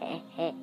嘿嘿。